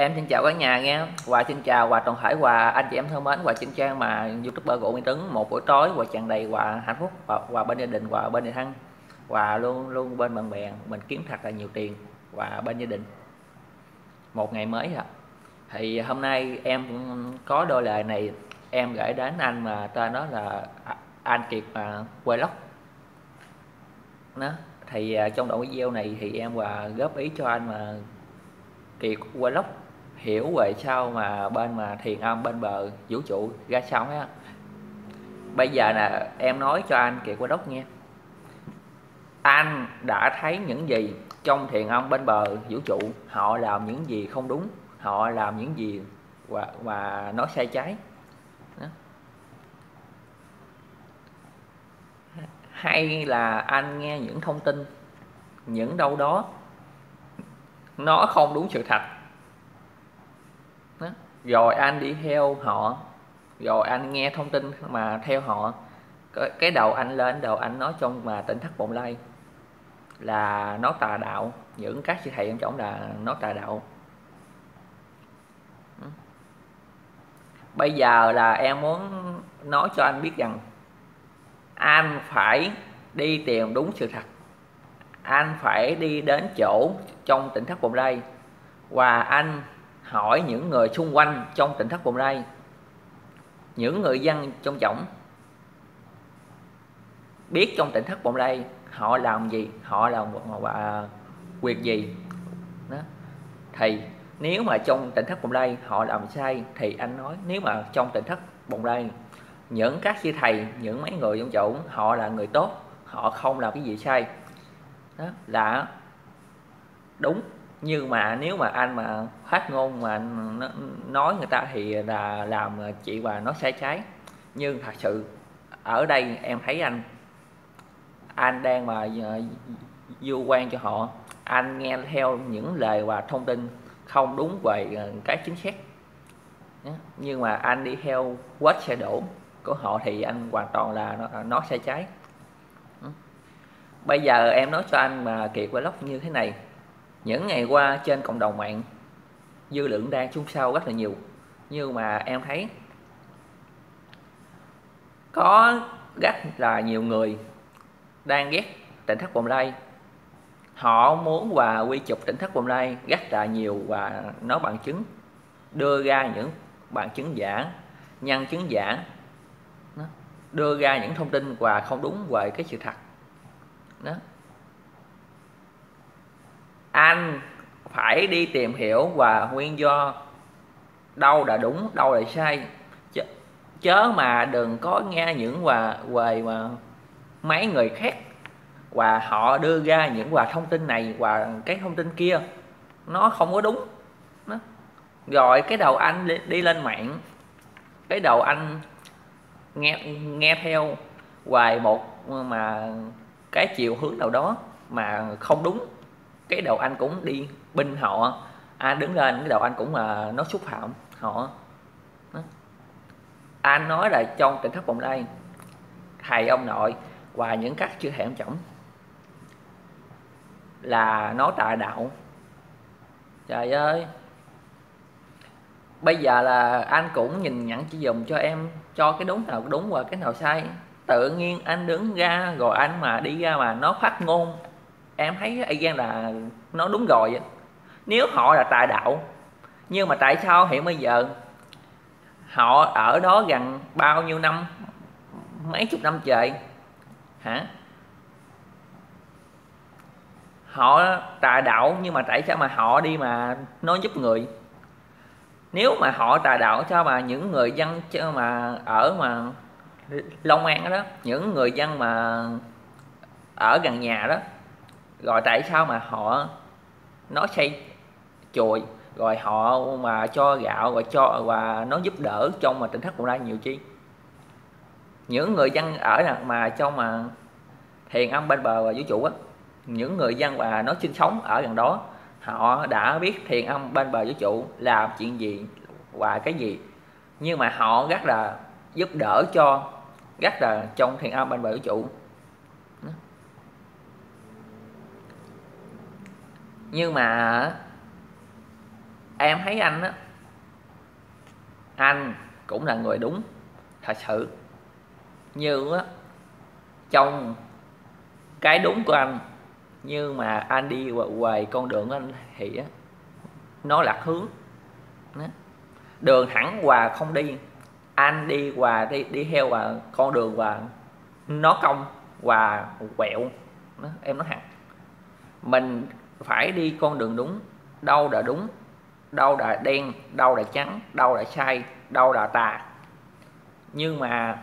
Em xin chào cả nhà nghe. Và xin chào hòa toàn thể hòa anh chị em thân mến hòa trên trang mà youtuber của Nguyên Tấn, Một buổi tối hòa tràn đầy hòa hạnh phúc Hòa, hòa bên gia đình hòa bên người thân. Hòa luôn luôn bên bạn bè Mình kiếm thật là nhiều tiền hòa bên gia đình. Một ngày mới hả? Thì hôm nay em có đôi lời này Em gửi đến anh mà tên đó là Anh Kiệt mà Vlog đó thì à, trong đoạn video này thì em và góp ý cho anh mà Kiệt Vlog hiểu về sao mà bên mà thiền âm bên bờ vũ trụ ra sao á? Bây giờ là em nói cho anh Kiệt Vlog nghe anh đã thấy những gì trong thiền âm bên bờ vũ trụ? Họ làm những gì không đúng? Họ làm những gì và và nó sai trái? Đó. hay là anh nghe những thông tin, những đâu đó nó không đúng sự thật rồi anh đi theo họ. Rồi anh nghe thông tin mà theo họ. Cái đầu anh lên, đầu anh nói trong mà tỉnh thất bồng lai là nó tà đạo. Những các sư thầy trong trọng là nó tà đạo. Bây giờ là em muốn nói cho anh biết rằng anh phải đi tìm đúng sự thật. Anh phải đi đến chỗ trong tỉnh thất bồng lai. Và anh hỏi những người xung quanh trong tỉnh thất bồng lai, những người dân trong trọng biết trong tỉnh thất bồng lai họ làm gì, họ làm và việc gì? Đó. Thì nếu mà trong tỉnh thất bồng lai họ làm sai thì anh nói, nếu mà trong tỉnh thất bồng lai những các sư thầy, những mấy người trong chỗ họ là người tốt, họ không làm cái gì sai, đó, là đúng nhưng mà nếu mà anh mà phát ngôn mà nói người ta thì là làm chị và nó sai trái nhưng thật sự ở đây em thấy anh anh đang mà ờ, du quan cho họ. Anh nghe theo những lời và thông tin không đúng về ờ, cái chính xác. Nhưng mà anh đi theo quét xe đổ của họ thì anh hoàn toàn là nó, nó sai trái bây giờ em nói cho anh mà kiệt vlog như thế này những ngày qua trên cộng đồng mạng, dư lượng đang chung sâu rất là nhiều. Nhưng mà em thấy có rất là nhiều người đang ghét tỉnh thất bồng lai. Họ muốn và quy chụp tỉnh thất bồng lai rất là nhiều và nó bằng chứng, đưa ra những bằng chứng giả, nhân chứng giả đưa ra những thông tin và không đúng về cái sự thật, đó anh phải đi tìm hiểu và nguyên do đâu là đúng đâu là sai. Chớ, chớ mà đừng có nghe những và về mà mấy người khác và họ đưa ra những và thông tin này và cái thông tin kia. Nó không có đúng. Nó. rồi cái đầu anh đi lên mạng. Cái đầu anh nghe nghe theo hoài một mà cái chiều hướng nào đó mà không đúng cái đầu anh cũng đi binh họ. Anh đứng lên, cái đầu anh cũng là nó xúc phạm họ. Đó. anh nói là trong tỉnh thất bồng lai thầy ông nội và những các chư hệ ông là nó tà đạo. Trời ơi! Bây giờ là anh cũng nhìn nhận chỉ dùng cho em, cho cái đúng nào đúng và cái nào sai. Tự nhiên anh đứng ra, rồi anh mà đi ra mà nó phát ngôn em thấy y là nó đúng rồi nếu họ là tà đạo, nhưng mà tại sao hiện bây giờ họ ở đó gần bao nhiêu năm, mấy chục năm trời? Hả? Họ tà đạo, nhưng mà tại sao mà họ đi mà nói giúp người? Nếu mà họ tà đạo cho mà những người dân cho mà ở mà Long An đó, những người dân mà ở gần nhà đó rồi tại sao mà họ, nó xây chùi, rồi họ mà cho gạo và cho, và nó giúp đỡ trong mà tỉnh thất bồng lai nhiều chi? Những người dân ở mà trong mà thiền âm bên bờ và vũ trụ á, những người dân và nó sinh sống ở gần đó, họ đã biết thiền âm bên bờ vũ trụ làm chuyện gì và cái gì. Nhưng mà họ rất là giúp đỡ cho rất là trong thiền âm bên bờ vũ trụ. Nhưng mà em thấy anh á anh cũng là người đúng thật sự. Như á trong cái đúng của anh nhưng mà anh đi hoài con đường của anh thì á nó lạc hướng. Đường thẳng hòa không đi anh đi hòa đi đi theo và con đường và nó cong và quẹo. Đó, em nói hẳn mình phải đi con đường đúng. Đâu là đúng. Đâu là đen đâu là trắng đâu là sai đâu là tà. Nhưng mà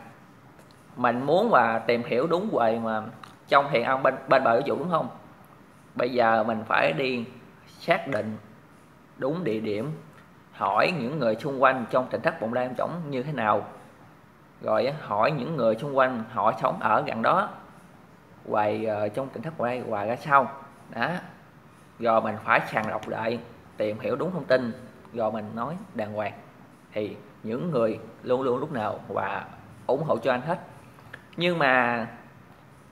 mình muốn và tìm hiểu đúng về mà trong thiền ông bên bên bờ vũ trụ đúng không? Bây giờ mình phải đi xác định đúng địa điểm, hỏi những người xung quanh trong tỉnh thất bồng lai trống như thế nào. Rồi hỏi những người xung quanh, họ sống ở gần đó, hoài ờ, trong tỉnh thất quay hoài ra sao? Đó rồi mình phải sàng lọc lại, tìm hiểu đúng thông tin. Rồi mình nói đàng hoàng, thì những người luôn luôn lúc nào và ủng hộ cho anh hết. Nhưng mà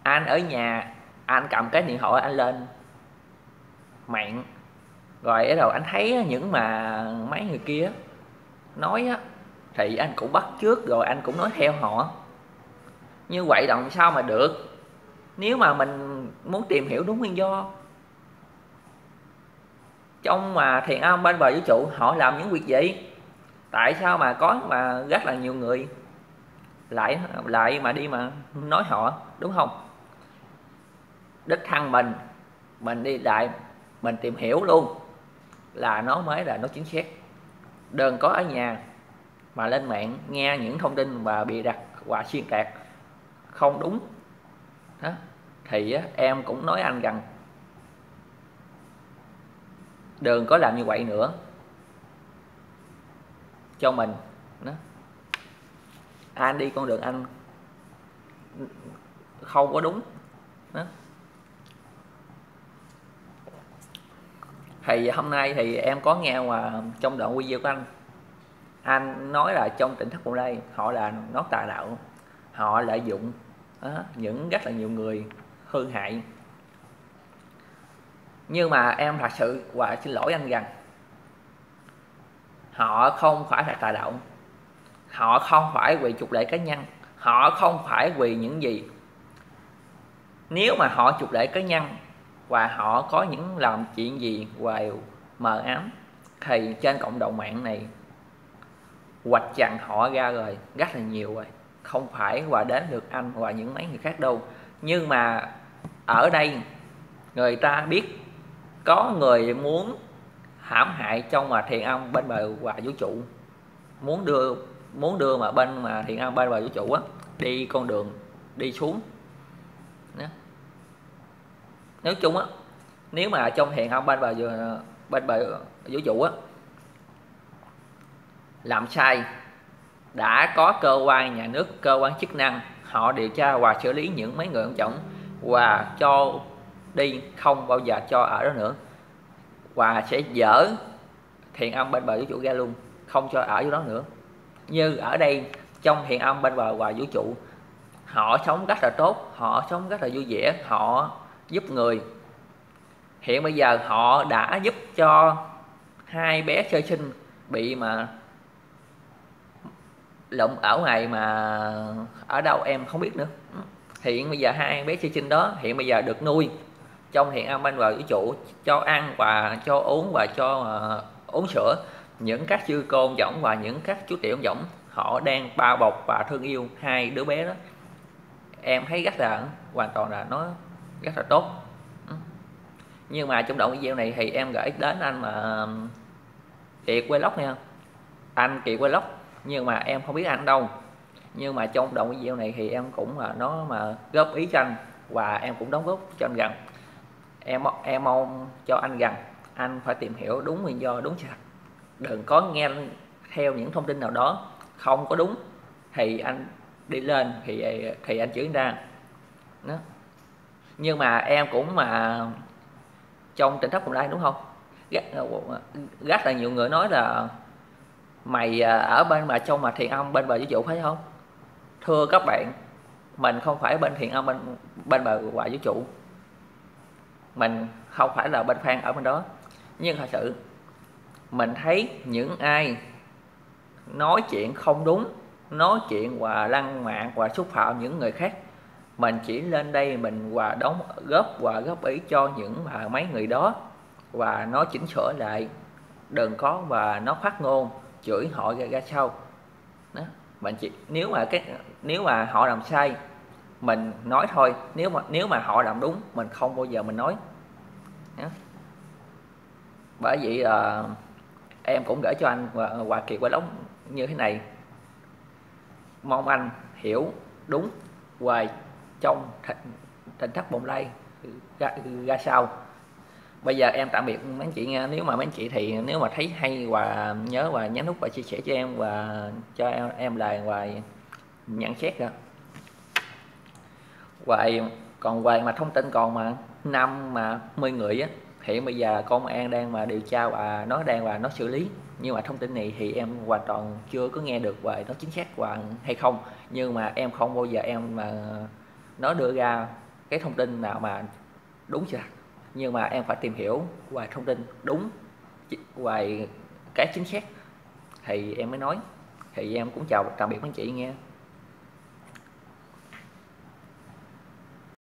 anh ở nhà, anh cầm cái điện thoại anh lên mạng, rồi ở đầu anh thấy những mà mấy người kia nói á, thì anh cũng bắt trước rồi anh cũng nói theo họ. Như vậy làm sao mà được? Nếu mà mình muốn tìm hiểu đúng nguyên do trong mà thiền âm bên bờ vũ trụ, họ làm những việc gì? Tại sao mà có mà rất là nhiều người lại lại mà đi mà nói họ, đúng không? Đích thân mình mình đi lại, mình tìm hiểu luôn là nó mới là nó chính xác. Đừng có ở nhà mà lên mạng nghe những thông tin và bị đặt và xuyên tạc không đúng. Đó. thì em cũng nói anh rằng đừng có làm như vậy nữa. Cho mình. Đó. anh đi con đường anh không có đúng. Đó. thì hôm nay thì em có nghe mà trong đoạn video của anh. Anh nói là trong tỉnh thất bồng lai họ là nó tà đạo họ lợi dụng đó, những rất là nhiều người hư hại nhưng mà em thật sự và xin lỗi anh rằng họ không phải là tà đạo. Họ không phải vì trục lệ cá nhân. Họ không phải vì những gì. Nếu mà họ trục lệ cá nhân và họ có những làm chuyện gì hoài mờ ám, thì trên cộng đồng mạng này hoạch chặn họ ra rồi, rất là nhiều rồi. Không phải và đến được anh và những mấy người khác đâu. Nhưng mà ở đây người ta biết có người muốn hãm hại trong mà thiền âm bên bờ và vũ trụ, muốn đưa muốn đưa mà bên mà thiền âm bên bờ vũ trụ á, đi con đường đi xuống Đó. nói chung á, nếu mà trong thiền âm bên bờ bên bờ vũ trụ á, làm sai, đã có cơ quan, nhà nước, cơ quan chức năng, họ điều tra và xử lý những mấy người ông chồng, và cho đi, không bao giờ cho ở đó nữa. Và sẽ dỡ thiện âm bên bờ vũ trụ ra luôn, không cho ở chỗ đó nữa. Như ở đây, trong thiện âm bên bờ và vũ trụ, họ sống rất là tốt, họ sống rất là vui vẻ, họ giúp người. Hiện bây giờ họ đã giúp cho hai bé sơ sinh bị mà lộng ở ngoài mà ở đâu em không biết nữa. Hiện bây giờ hai bé sơ sinh đó, hiện bây giờ được nuôi trong hiện âm anh vào vũ trụ cho ăn và cho uống và cho uh, uống sữa. Những các sư cô ông võng và những các chú tiểu ông võng họ đang bao bọc và thương yêu hai đứa bé đó. Em thấy rất là hoàn toàn là nó rất là tốt. Ừ. Nhưng mà trong đoạn video này thì em gửi đến anh ờ, mà kiệt quay lóc nha. Anh kiệt quay lóc nhưng mà em không biết anh đâu. Nhưng mà trong đoạn video này thì em cũng là nó mà góp ý cho anh và em cũng đóng góp cho anh rằng em em mong cho anh rằng anh phải tìm hiểu đúng nguyên do đúng sự thật. Đừng có nghe theo những thông tin nào đó không có đúng thì anh đi lên thì thì anh chuyển ra. Đó. nhưng mà em cũng mà trong tỉnh thất bồng lai đúng không? Rất, rất ờ, ờ, là nhiều người nói là mày ờ, ở bên mà trong mà thiền âm bên bờ vũ trụ phải không? Thưa các bạn mình không phải bên thiền âm bên bên bờ quả vũ trụ mình không phải là bên phan ở bên đó nhưng thật sự mình thấy những ai nói chuyện không đúng nói chuyện và lăng mạng và xúc phạm những người khác mình chỉ lên đây mình và đóng góp và góp ý cho những mà mấy người đó và nó chỉnh sửa lại đừng có và nó phát ngôn chửi họ ra, ra sau đó. mình chỉ nếu mà cái nếu mà họ làm sai mình nói thôi nếu mà nếu mà họ làm đúng mình không bao giờ mình nói. Đó. bởi vậy uh, em cũng gửi cho anh và Hòa Kiệt Quay Lóng như thế này. Mong anh hiểu đúng hoài trong thành thất bồng lai ra, ra sao. Bây giờ em tạm biệt mấy anh chị nha. Nếu mà mấy anh chị thì nếu mà thấy hay và nhớ và nhấn nút và chia sẻ cho em và cho em, em lại và nhận xét ra hoài, còn về mà thông tin còn mà năm mà 10 người á hiện bây giờ công an đang mà điều tra và nó đang và nó xử lý. Nhưng mà thông tin này thì em hoàn toàn chưa có nghe được về nó chính xác và hay không. Nhưng mà em không bao giờ em mà nó đưa ra cái thông tin nào mà đúng chưa? Nhưng mà em phải tìm hiểu và thông tin đúng và cái chính xác thì em mới nói. Thì em cũng chào tạm biệt anh chị nghe